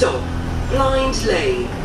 Stop. Blind lane.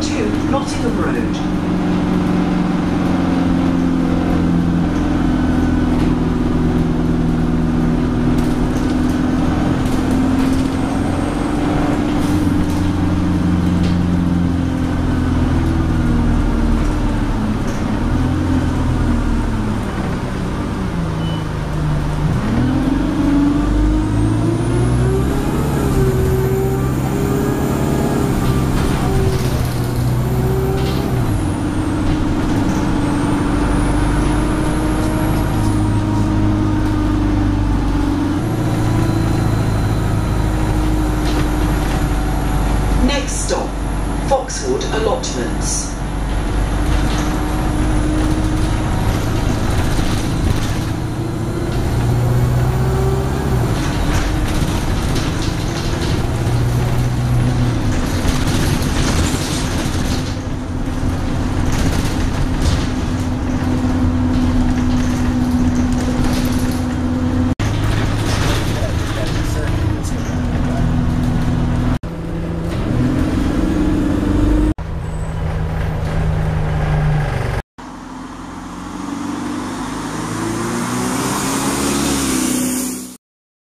A642 Nottingham Road.